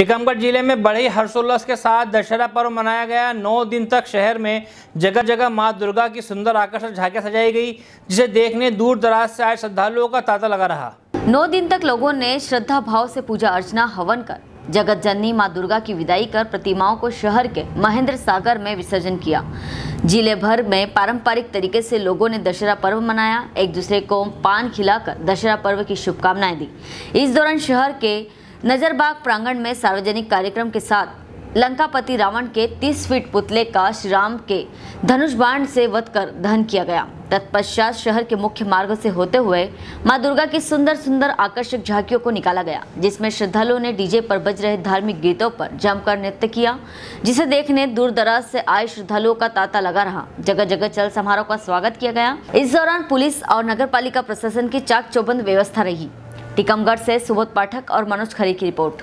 टीकमगढ़ ज़िले में बड़े हर्षोल्लास के साथ दशहरा पर्व मनाया गया। नौ दिन तक शहर में जगह जगह माँ दुर्गा की सुंदर आकर्षक झांकियाँ सजाई गई, जिसे देखने दूर दराज से आए श्रद्धालुओं का तांता लगा रहा। नौ दिन तक लोगों ने श्रद्धा भाव से पूजा अर्चना, हवन कर, जगत जननी माँ दुर्गा की विदाई कर प्रतिमाओं को शहर के महेंद्र सागर में विसर्जन किया। ज़िले भर में पारंपरिक तरीके से लोगों ने दशहरा पर्व मनाया। एक दूसरे को पान खिलाकर दशहरा पर्व की शुभकामनाएँ दी। इस दौरान शहर के नजरबाग प्रांगण में सार्वजनिक कार्यक्रम के साथ लंकापति रावण के 30 फीट पुतले का श्री राम के धनुष बाण से वध कर दहन किया गया। तत्पश्चात शहर के मुख्य मार्ग से होते हुए माँ दुर्गा की सुंदर सुंदर आकर्षक झांकियों को निकाला गया, जिसमें श्रद्धालुओं ने डीजे पर बज रहे धार्मिक गीतों पर जमकर नृत्य किया, जिसे देखने दूर दराज से आए श्रद्धालुओं का तांता लगा रहा। जगह जगह चल समारोह का स्वागत किया गया। इस दौरान पुलिस और नगर प्रशासन की चाक चौबंद व्यवस्था रही। टीकमगढ़ से सुबोध पाठक और मनोज खरी की रिपोर्ट।